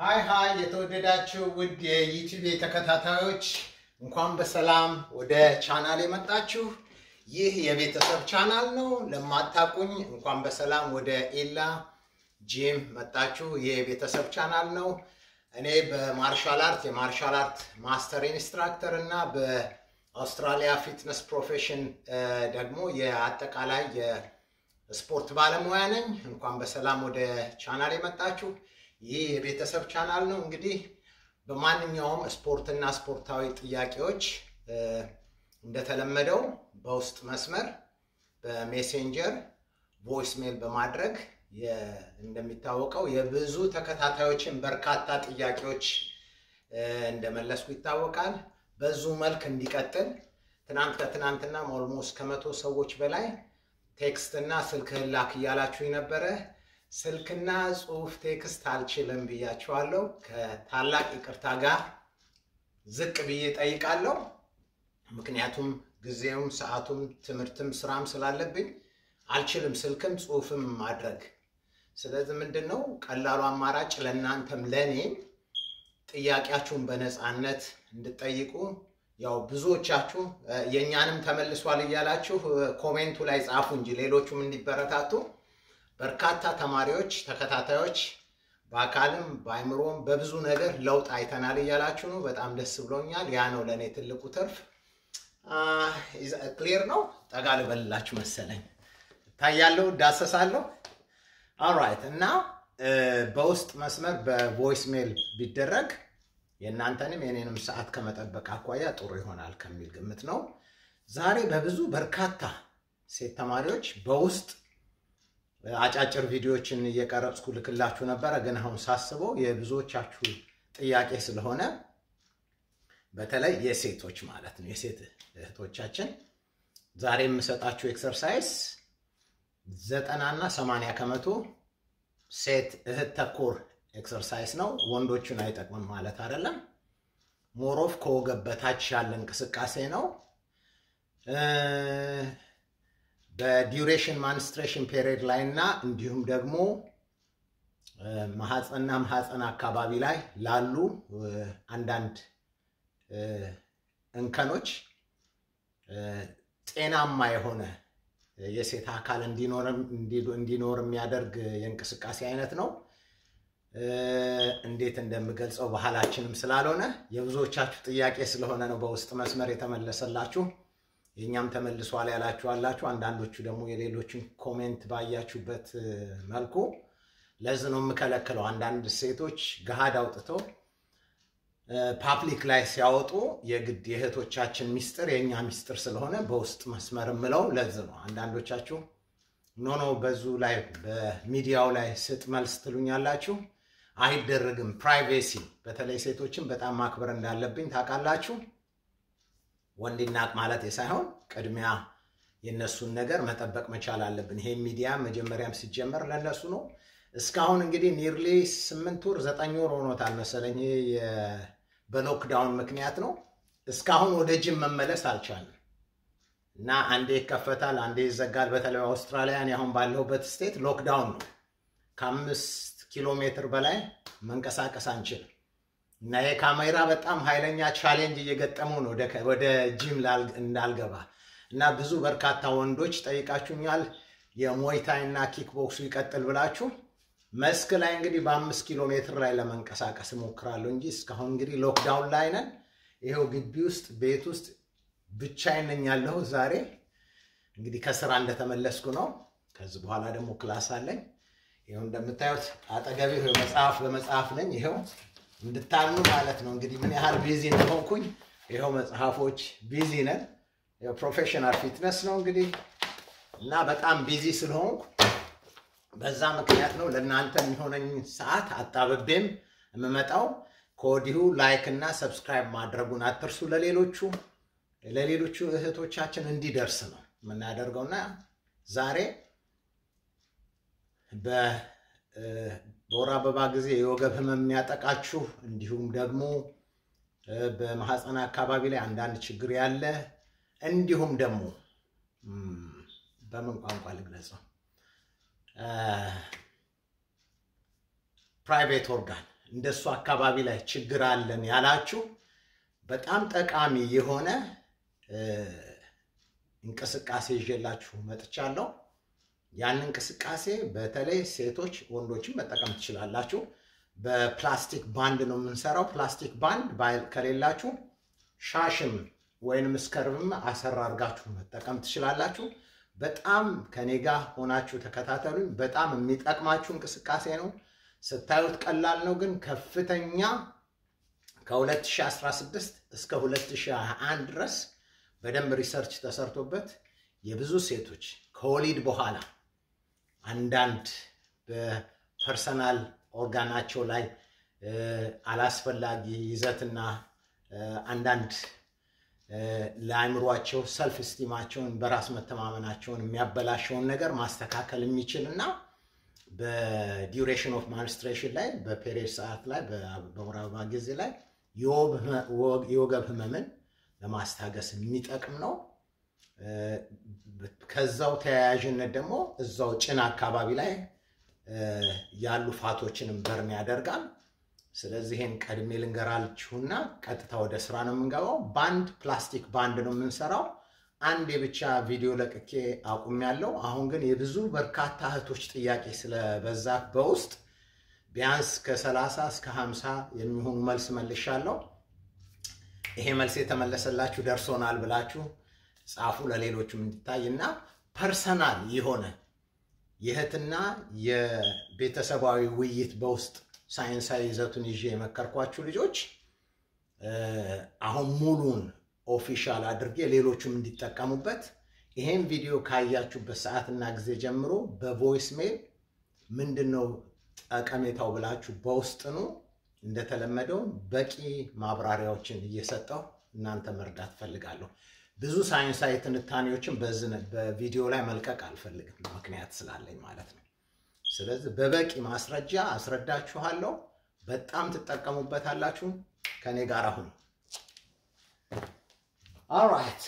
hi hi የተወደዳችሁ ውድ የዩቲዩብ ተከታታዮች እንኳን በሰላም ወደ ቻናል የመጣችሁ። ይህ የቤተሰብ ቻናል ነው። ለማታቁኝ እንኳን በሰላም ወደ ኤላ ጂም መጣችሁ። ይህ የቤተሰብ ቻናል ነው። እኔ በ martial art የ martial art master instructor እና በአውስትራሊያ fitness profession ደግሞ የአጠቃላይ የስፖርት ባለሙያ ነኝ። እንኳን በሰላም ወደ ቻናል የመጣችሁ። ይህ የቤተሰብ ቻናል ነው። እንግዲህ በማንኛውም ስፖርትና ስፖርታዊ ጥያቄዎች እንደተለመደው በውስጥ መስመር በ Messenger voice mail በማድረግ እንደሚታወቀው የብዙ ተከታታዮችን በርካታ ጥያቄዎች እንደመለስኩ ይታወቃል። በዛ መልክ እንዲቀጥል ትናንት ከትናንትና almost ከመቶ ሰዎች በላይ text ና ስልክህን ላክ እያላችሁኝ ነበረ። ስልክና ጽሁፍ text አልችልም ብያችኋለሁ። ከታላቅ ይቅርታ ጋር ዝቅ ብዬ ጠይቃለሁ። ምክንያቱም ጊዜውም ሰዓቱም ትምህርትም ስራም ስላለብኝ አልችልም ስልክም ጽሁፍም ማድረግ። ስለዚህ ምንድን ነው ቀላሉ አማራጭ ለእናንተም ለእኔ ጥያቄያችሁን በነፃነት እንድጠይቁ ያው ብዙዎቻችሁ የእኛንም ተመልሷል እያላችሁ comment ኡ ላይ ጻፉ እንጂ ሌሎቹም እንዲበረታቱ በርካታ ተማሪዎች ተከታታዮች በአካልም በአይምሮም በብዙ ነገር ለውጥ አይተናል እያላችሁ ነው። በጣም ደስ ብሎኛል። ያ ነው ለእኔ ትልቁ ትርፍ። clear ነው። ጠጋ ልበልላችሁ መሰለኝ። እታያለሁ፣ እዳሰሳለሁ። alright እና በውስጥ መስመር በ voice mail ቢደረግ የእናንተንም የኔንም ሰዓት ከመጠበቅ አኳያ ጥሩ ይሆናል ከሚል ግምት ነው። ዛሬ በብዙ በርካታ ሴት ተማሪዎች በውስጥ አጫጭር ቪዲዮዎችን እየቀረጽኩ ልክላችሁ ነበረ። ግን አሁን ሳስበው የብዙዎቻችሁ ጥያቄ ስለሆነ በተለይ የሴቶች ማለት ነው የሴት እህቶቻችን ዛሬ የምሰጣችሁ exercise ዘጠናና ሰማንያ ከመቶ ሴት እህት ተኮር exercise ነው። ወንዶቹን አይጠቅምም ማለት አይደለም። more of ከወገብ በታች ያለ እንቅስቃሴ ነው። በ duration menstruation period ላይ እና እንዲሁም ደግሞ ማህፀንና ማህፀን አካባቢ ላይ ላሉ አንዳንድ እንከኖች ጤናማ የሆነ የሴት አካል እንዲኖር የሚያደርግ የእንቅስቃሴ አይነት ነው። እንዴት እንደምገልጸው ባህላችንም ስላልሆነ የብዙዎቻችሁ ጥያቄ ስለሆነ ነው በውስጥ መስመር የተመለሰላችሁ። የእኛም ተመልሷል ያላችሁ አላችሁ። አንዳንዶቹ ደግሞ የሌሎችን comment ባያችሁበት መልኩ ለዚህ ነው የምከለክለው። አንዳንድ ሴቶች ገሃድ አውጥተው public ላይ ሲያወጡ የግድ የእህቶቻችን ሚስጥር የእኛ ሚስጥር ስለሆነ በውስጥ መስመር የምለው ለዚህ ነው። አንዳንዶቻችሁ no በዛው ላይ በሚዲያው ላይ ስጥ መልስ ትሉኛላችሁ። አይደረግም። privacy በተለይ ሴቶችን በጣም ማክበር እንዳለብኝ ታውቃላችሁ። ወንድ ይናቅ ማለት ሳይሆን ቅድሚያ የነሱን ነገር መጠበቅ መቻል አለብን። ይሄ ሚዲያ መጀመሪያም ሲጀመር ለነሱ ነው። እስካሁን እንግዲህ nearly ስምንት ወር ዘጠኝ ወር ሆኖታል መሰለኝ በ lockdown ምክንያት ነው። እስካሁን ወደ ጅም መመለስ አልቻለም እና አንዴ ይከፈታል፣ አንዴ ይዘጋል። በተለይ አውስትራሊያን አሁን ባለሁበት state lockdown ነው። ከአምስት ኪሎ ሜትር በላይ መንቀሳቀስ አንችልም። እና የካሜራ በጣም ኃይለኛ ቻሌንጅ እየገጠሙ ነው ወደ ጂም እንዳልገባ እና ብዙ በርካታ ወንዶች ጠይቃችሁኛል። የ Muay Thai እና kick box ኡ ይቀጥል ብላችሁ መስክ ላይ እንግዲህ በአምስት ኪሎ ሜትር ላይ ለመንቀሳቀስ እሞክራለሁ እንጂ እስካሁን እንግዲህ lockdown ላይ ነን። ይኸው ግቢ ውስጥ ቤት ውስጥ ብቻዬን ነኝ ያለሁት። ዛሬ እንግዲህ ከስራ እንደተመለስኩ ነው። ከዚህ በኋላ ደግሞ class አለኝ። ይኸው እንደምታዩት አጠገቤ መጽሐፍ በመጽሐፍ ነኝ። ይኸው እንድታምኑ ማለት ነው እንግዲህ ምን ያህል busy እንደሆንኩኝ። ይኸው መጽሐፎች busy ነን። professional fitness ነው እንግዲህ እና በጣም busy ስለሆንኩ በዛ ምክንያት ነው ለእናንተ የሚሆነኝ ሰዓት አጣብቤም የምመጣው። ከወዲሁ like እና subscribe ማድረጉን አትርሱ። ለሌሎቹ ለሌሎቹ እህቶቻችን እንዲደርስ ነው የምናደርገውና ዛሬ በወር አበባ ጊዜ የወገብ ህመም የሚያጠቃችሁ እንዲሁም ደግሞ በማህፀን አካባቢ ላይ አንዳንድ ችግር ያለ እንዲሁም ደግሞ በምን ቋንቋ ልግለጸው private organ እንደሱ አካባቢ ላይ ችግር አለን ያላችሁ በጣም ጠቃሚ የሆነ እንቅስቃሴ ይዤላችሁ መጥቻለሁ። ያን እንቅስቃሴ በተለይ ሴቶች ወንዶችን መጠቀም ትችላላችሁ። በፕላስቲክ ባንድ ነው የምንሰራው። ፕላስቲክ ባንድ ከሌላችሁ ሻሽም ወይንም scarf ም አሰራ አድርጋችሁ መጠቀም ትችላላችሁ። በጣም ከኔ ጋር ሆናችሁ ተከታተሉኝ። በጣም የሚጠቅማችሁ እንቅስቃሴ ነው። ስታዩት ቀላል ነው፣ ግን ከፍተኛ ከ2016 እስከ 2021 ድረስ በደንብ research ተሰርቶበት የብዙ ሴቶች ከወሊድ በኋላ አንዳንድ በ personal organ ኣቸው ላይ አላስፈላጊ ይዘትና አንዳንድ ለአእምሯቸው self esteem ኣቸውን በራስ መተማመናቸውን የሚያበላሸውን ነገር ማስተካከል የሚችል እና በ duration of menstruation ላይ በ period ሰዓት ላይ በወር አበባ ጊዜ ላይ የወገብ ህመምን ለማስታገስ የሚጠቅም ነው። ከዛው ተያያዥነት ደግሞ እዛው ጭን አካባቢ ላይ ያሉ ፋቶችንም በርን ያደርጋል። ስለዚህ ይህን ቀድሜ ልንገራችሁና ቀጥታ ወደ ስራ ነው የምንገባው። ባንድ ፕላስቲክ ባንድ ነው የምንሰራው። አንድ የብቻ ቪዲዮ ለቅቄ አቁሜያለሁ። አሁን ግን የብዙ በርካታ እህቶች ጥያቄ ስለበዛ በውስጥ ቢያንስ ከ30 እስከ 50 የሚሆኑ መልስ መልሻለሁ። ይሄ መልስ የተመለሰላችሁ ደርሶናል ብላችሁ ጻፉ፣ ለሌሎችም እንዲታይ personal የሆነ የእህትና የቤተሰባዊ ውይይት በውስጥ ሳይንሳዊ ይዘቱን ይዤ የመከርኳችሁ ልጆች አሁን ሙሉን official አድርጌ ሌሎቹም እንዲጠቀሙበት ይሄን ቪዲዮ ካያችሁበት ሰዓትና ጊዜ ጀምሮ በ voice mail ምንድን ነው ጠቀሜታው ብላችሁ በውስጥ እንደተለመደው በቂ ማብራሪያዎችን እየሰጠሁ እናንተ መርዳት ፈልጋለሁ። ብዙ ሳይንሳዊ ትንታኔዎችን በቪዲዮ ላይ መልቀቅ አልፈልግም፣ ምክንያት ስላለኝ ማለት ነው። ስለዚህ በበቂ ማስረጃ አስረዳችኋለሁ። በጣም ትጠቀሙበታላችሁ። ከኔ ጋር አሁን alright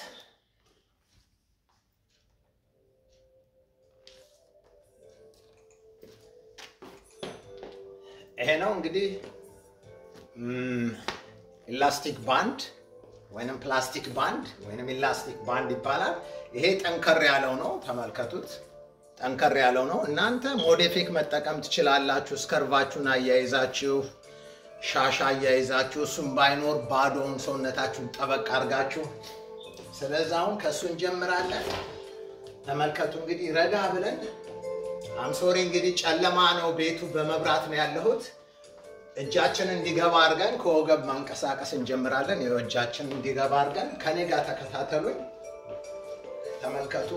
ይሄ ነው እንግዲህ elastic band ወይንም ፕላስቲክ ባንድ ወይንም elastic band ይባላል። ይሄ ጠንከር ያለው ነው። ተመልከቱት፣ ጠንከር ያለው ነው። እናንተ modific መጠቀም ትችላላችሁ። scarf ኣችሁን አያይዛችሁ ሻሽ አያይዛችሁ፣ እሱም ባይኖር ባዶውን ሰውነታችሁን ጠበቅ አድርጋችሁ። ስለዚህ አሁን ከእሱ እንጀምራለን። ተመልከቱ እንግዲህ ረጋ ብለን አምሶሪ እንግዲህ ጨለማ ነው ቤቱ፣ በመብራት ነው ያለሁት። እጃችንን እንዲገባ አድርገን ከወገብ ማንቀሳቀስ እንጀምራለን። ይኸው እጃችንን እንዲገባ አድርገን ከኔ ጋር ተከታተሉኝ፣ ተመልከቱ።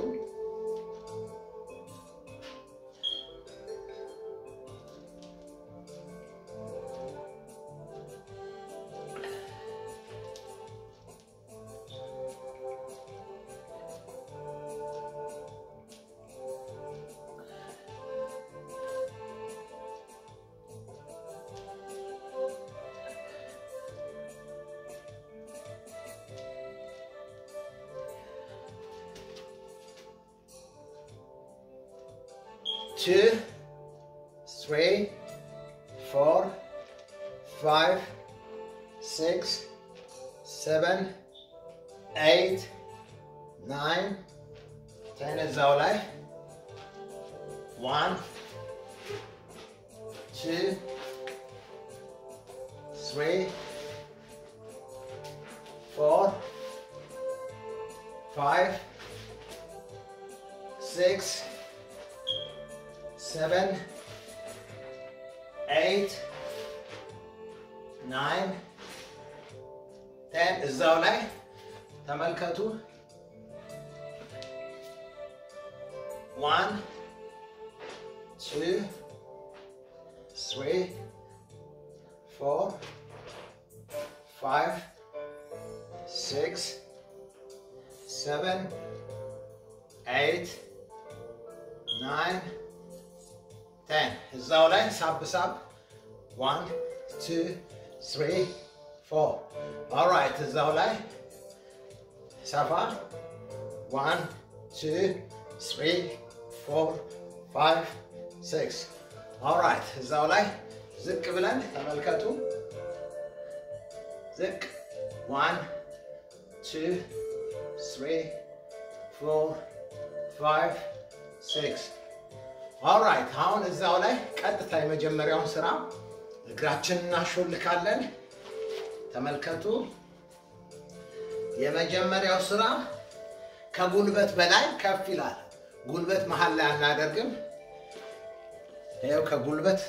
three, four, five, six, seven, eight, nine, ten is all right one two three four five six seven eight, nine, ten. እዛው ላይ ተመልከቱ። one, two, three, four, five, six, seven, eight, nine, 10. Zola, sub to sub. 1, 2, 3, 4. All right, Zola, Safa. 1, 2, 3, 4, 5, 6. All right, zone. Zik bilen. Zik. 1, 2, 3, 4, 5, 6. ኦራይት አሁን እዛው ላይ ቀጥታ የመጀመሪያውን ስራ እግራችንን እናሾልካለን። ተመልከቱ። የመጀመሪያው ስራ ከጉልበት በላይ ከፍ ይላል። ጉልበት መሀል ላይ አናደርግም። ይኸው ከጉልበት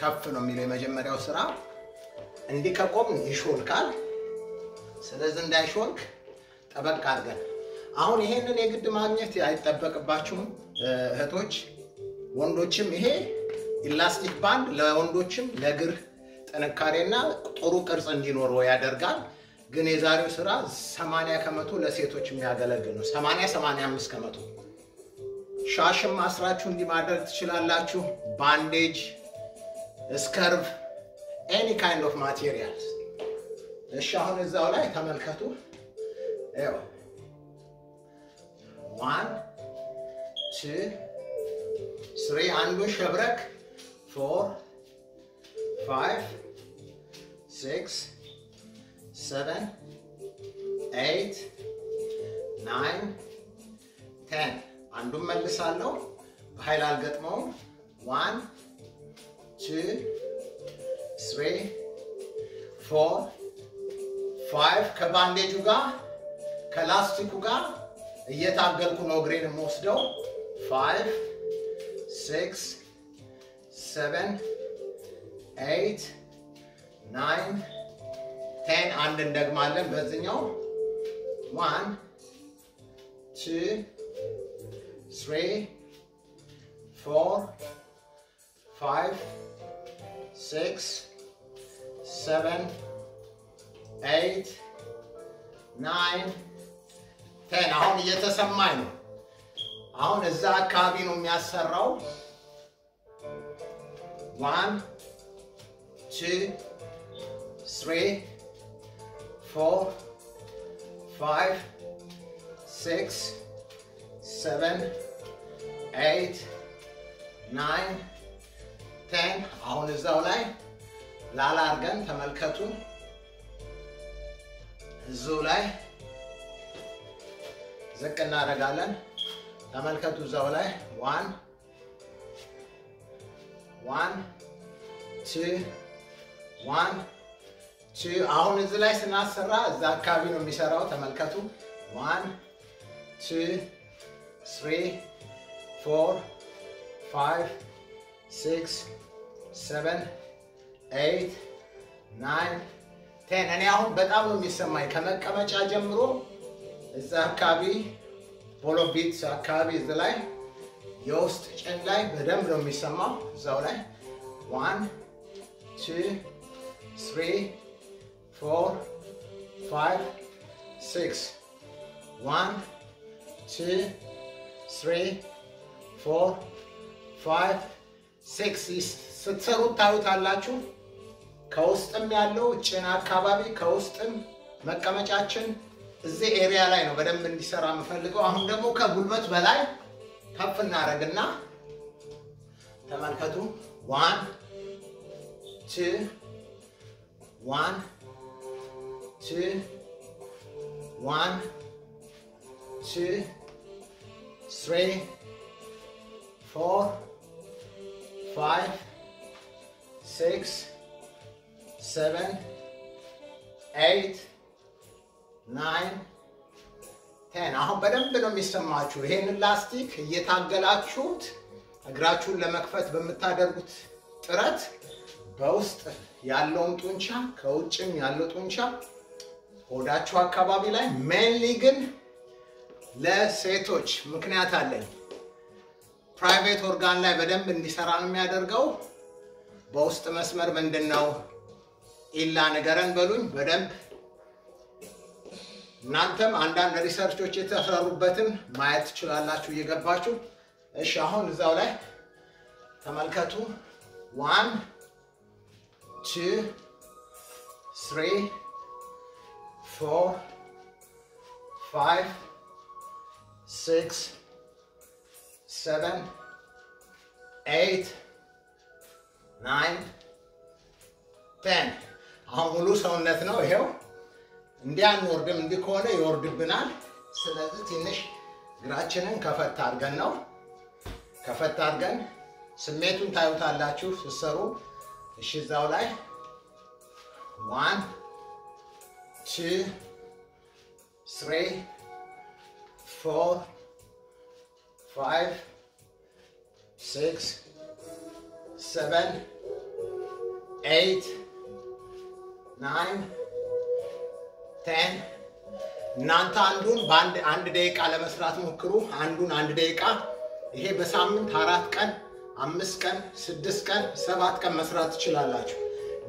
ከፍ ነው የሚለው የመጀመሪያው ስራ። እንዲህ ከቆም ይሾልካል። ስለዚህ እንዳይሾልክ ጠበቅ አድርገን አሁን ይሄንን የግድ ማግኘት አይጠበቅባችሁም እህቶች። ወንዶችም ይሄ ኢላስቲክ ባንድ ለወንዶችም ለእግር ጥንካሬና ጥሩ ቅርጽ እንዲኖረው ያደርጋል። ግን የዛሬው ስራ 80 ከመቶ ለሴቶች የሚያገለግል ነው። 80 85 ከመቶ ሻሽም አስራችሁ እንዲህ ማድረግ ትችላላችሁ። bandage፣ scarf፣ any kind of material። እሺ አሁን እዛው ላይ ተመልከቱ። one two three፣ አንዱን ሸብረክ፣ four five six seven eight nine ten አንዱን መልሳለሁ። በኃይል አልገጥመውም። one two three four five ከ bandage ኡ ጋር ከላስቲኩ ጋር እየታገልኩ ነው እግሬን የምወስደው። five six seven eight nine ten አንድ እንደግማለን። በዚህኛው one two three four five six seven eight nine ten አሁን እየተሰማኝ ነው። አሁን እዛ አካባቢ ነው የሚያሰራው። one two three four five six seven eight nine ten አሁን እዛው ላይ ላላ አድርገን ተመልከቱ። እዚሁ ላይ ዝቅ እናደርጋለን። ተመልከቱ እዛው ላይ one one two one two አሁን እዚህ ላይ ስናሰራ እዛ አካባቢ ነው የሚሰራው። ተመልከቱ one two three four five six seven eight nine ten። እኔ አሁን በጣም ነው የሚሰማኝ ከመቀመጫ ጀምሮ እዛ አካባቢ ቦሎቢት አካባቢ እዚ ላይ የውስጥ ጭን ላይ በደንብ ነው የሚሰማው። እዛው ላይ one two three four five six one two three four five six ስትሰሩት ታዩታላችሁ። ከውስጥም ያለው ጭን አካባቢ ከውስጥም መቀመጫችን እዚህ area ላይ ነው በደንብ እንዲሰራ የምፈልገው። አሁን ደግሞ ከጉልበት በላይ ከፍ እናደርግና ተመልከቱ። one two one two one two three four five six seven eight nine ten። አሁን በደንብ ነው የሚሰማችሁ። ይሄንን ላስቲክ እየታገላችሁት እግራችሁን ለመክፈት በምታደርጉት ጥረት በውስጥ ያለውን ጡንቻ ከውጭም ያለው ጡንቻ ሆዳችሁ አካባቢ ላይ mainly ግን ለሴቶች ምክንያት አለኝ። private organ ላይ በደንብ እንዲሰራ ነው የሚያደርገው። በውስጥ መስመር ምንድን ነው ኢላ ንገረን በሉኝ በደንብ እናንተም አንዳንድ research ኦች የተሰሩበትን ማየት ትችላላችሁ እየገባችሁ። እሺ አሁን እዛው ላይ ተመልከቱ። one two three four five six seven eight nine ten አሁን ሙሉ ሰውነት ነው። ይሄው እንዲህ አንወርድም። እንዲህ ከሆነ ይወርድብናል። ስለዚህ ትንሽ እግራችንን ከፈት አድርገን ነው ከፈት አድርገን ስሜቱን ታዩታላችሁ ስትሰሩ። እሺ እዛው ላይ one two three four five six seven eight nine ten እናንተ አንዱን በአንድ አንድ ደቂቃ ለመስራት ሞክሩ። አንዱን አንድ ደቂቃ ይሄ በሳምንት አራት ቀን፣ አምስት ቀን፣ ስድስት ቀን፣ ሰባት ቀን መስራት ትችላላችሁ።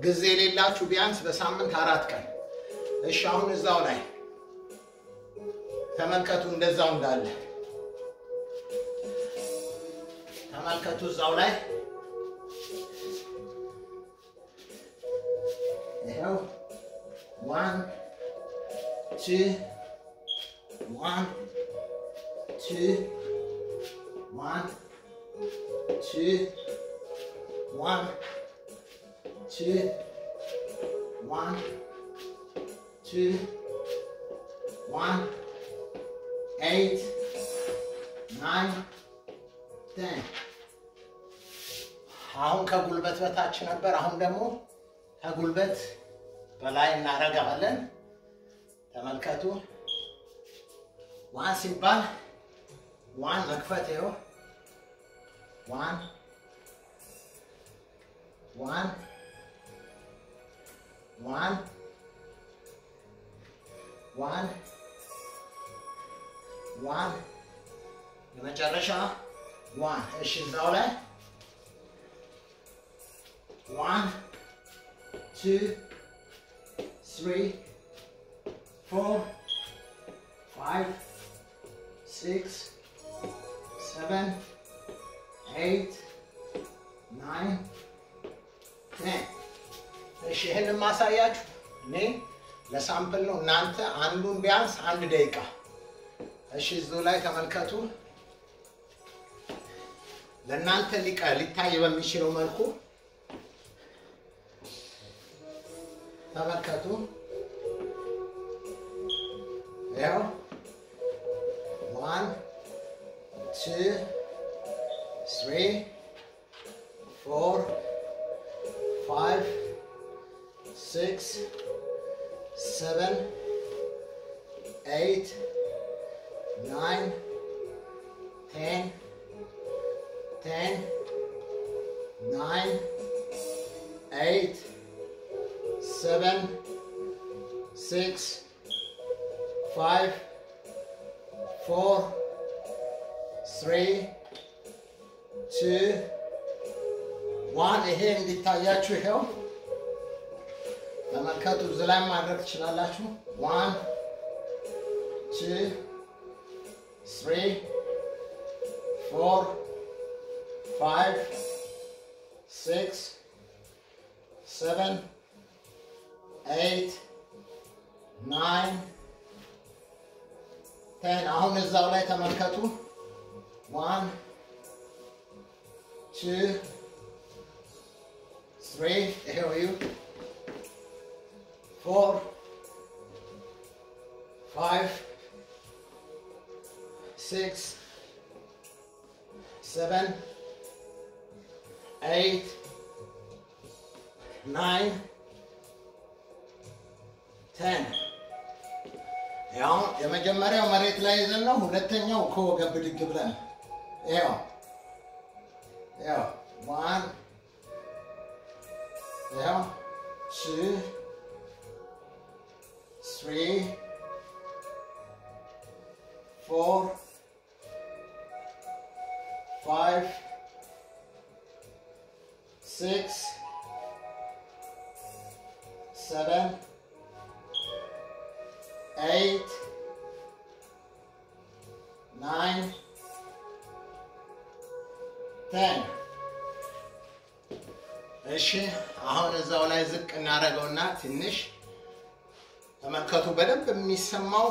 ጊዜ የሌላችሁ ቢያንስ በሳምንት አራት ቀን። እሺ አሁን እዛው ላይ ተመልከቱ። እንደዛው እንዳለ ተመልከቱ። እዛው ላይ ይኸው one two one ቱ ዋን ቱ ዋን ቱ ዋን ቱ ዋን ኤይት ናይን ቴን። አሁን ከጉልበት በታች ነበር። አሁን ደግሞ ከጉልበት በላይ እናደርጋለን። ተመልከቱ። one ሲባል one መክፈት ይኸው one one one one one የመጨረሻ one። እሺ እዛው ላይ one two three four five six seven eight nine ten። እሺ ይህን የማሳያችሁ እኔ ለ sample ነው። እናንተ አንዱን ቢያንስ አንድ ደቂቃ እሺ እዚሁ ላይ ተመልከቱ። ለእናንተ ሊቀ ሊታይ በሚችለው መልኩ ተመልከቱ። ያው one two three four five six seven eight nine, ten, ten, nine, eight, seven, six, five, four, three, two, one። ይሄ እንዲታያችሁ ይኸው ተመልከቱ። እዚህ ላይ ማድረግ ትችላላችሁ። ዋን ቱ three, four, five, six, seven, eight, nine, ten. አሁን እዛው ላይ ተመልከቱ። ዋን ቱ three ይሄው እዩ four five six, seven, eight, nine, ten. ያው የመጀመሪያው መሬት ላይ ይዘን ነው። ሁለተኛው ከወገብ ብድግ ብለን ያው ያው ዋን ያው ቱ eight, nine, ten. እሺ አሁን እዛው ላይ ዝቅ እናደርገውና ትንሽ ተመልከቱ። በደንብ የሚሰማው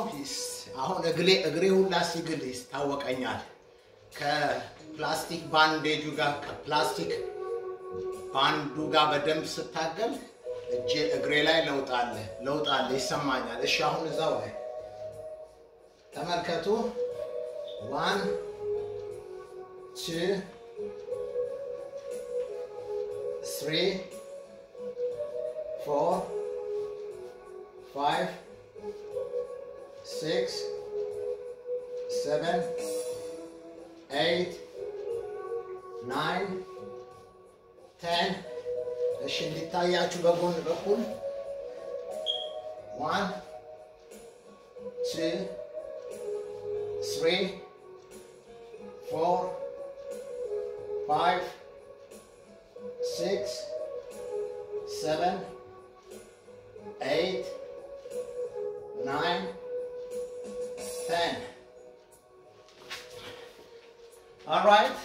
አሁን እግሬ እግሬ ሁላ ሲግል ይታወቀኛል። ከፕላስቲክ ባንዴጁ ጋር ከፕላስቲክ ባንዱ ጋር በደንብ ስታገል እጄ እግሬ ላይ ለውጥ አለ፣ ለውጥ አለ ይሰማኛል። እሺ አሁን እዛው ላይ ተመልከቱ። ዋን ቱ ትሪ ፎር ፋይቭ ሲክስ seven, eight, nine, ten. እሺ እንዲታያችሁ በጎን በኩል one two three four five six seven eight nine ten alright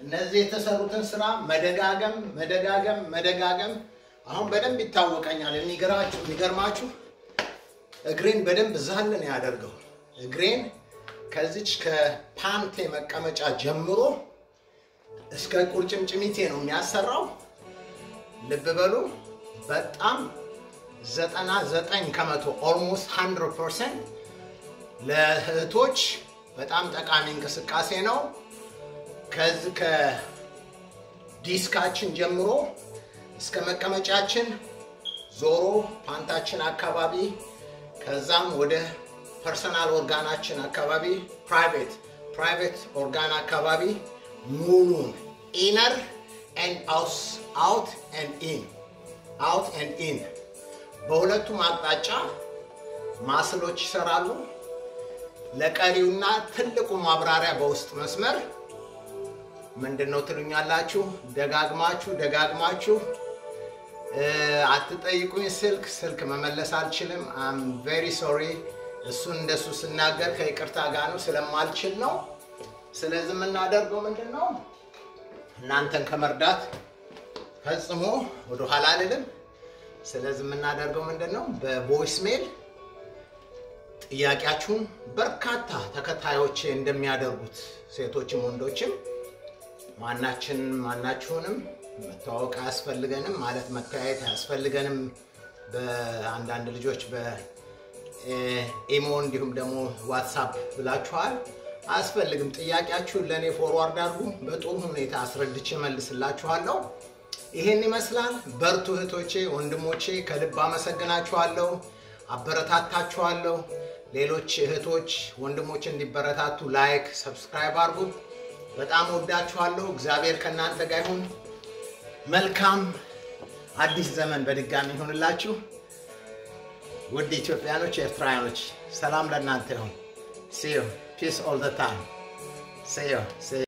እነዚህ የተሰሩትን ስራ መደጋገም መደጋገም መደጋገም አሁን በደንብ ይታወቀኛል። የሚገራችሁ የሚገርማችሁ እግሬን በደንብ ዛል ነው ያደርገው። እግሬን ከዚች ከፓንቴ መቀመጫ ጀምሮ እስከ ቁርጭምጭሚቴ ነው የሚያሰራው። ልብ በሉ በጣም ዘጠና ዘጠኝ ከመቶ almost hundred percent ለእህቶች በጣም ጠቃሚ እንቅስቃሴ ነው። ከዚህ ከዲስካችን ጀምሮ እስከ መቀመጫችን ዞሮ ፓንታችን አካባቢ ከዛም ወደ personal organ ኣችን አካባቢ private private organ አካባቢ ሙሉን inner and out and in out in በሁለቱም አቅጣጫ muscle ኦች ይሰራሉ። ለቀሪውና ትልቁ ማብራሪያ በውስጥ መስመር ምንድን ነው ትሉኛላችሁ? ደጋግማችሁ ደጋግማችሁ አትጠይቁኝ። ስልክ ስልክ መመለስ አልችልም። I'm very sorry። እሱን እንደሱ ስናገር ከይቅርታ ጋር ነው ስለማልችል ነው። ስለዚህ የምናደርገው ምንድን ነው እናንተን ከመርዳት ፈጽሞ ወደኋላ አልልም። ስለዚህ የምናደርገው ምንድን ነው በ voice mail ጥያቄያችሁን በርካታ ተከታዮች እንደሚያደርጉት ሴቶችም ወንዶችም ማናችን ማናችሁንም መተዋወቅ አያስፈልገንም ማለት መተያየት አያስፈልገንም። በአንዳንድ ልጆች በ imo እንዲሁም ደግሞ WhatsApp ብላችኋል። አያስፈልግም። ጥያቄያችሁን ለእኔ forward አድርጉ። በጥሩ ሁኔታ አስረድቼ መልስላችኋለሁ። ይሄን ይመስላል። በርቱ እህቶቼ፣ ወንድሞቼ ከልብ አመሰግናችኋለሁ። አበረታታችኋለሁ። ሌሎች እህቶች ወንድሞች እንዲበረታቱ like፣ subscribe አድርጉ። በጣም ወዳችኋለሁ። እግዚአብሔር ከእናንተ ጋር ይሁን። መልካም አዲስ ዘመን በድጋሚ ይሁንላችሁ። ውድ ኢትዮጵያኖች፣ ኤርትራውያኖች ሰላም ለእናንተ ይሁን። see you peace all time see you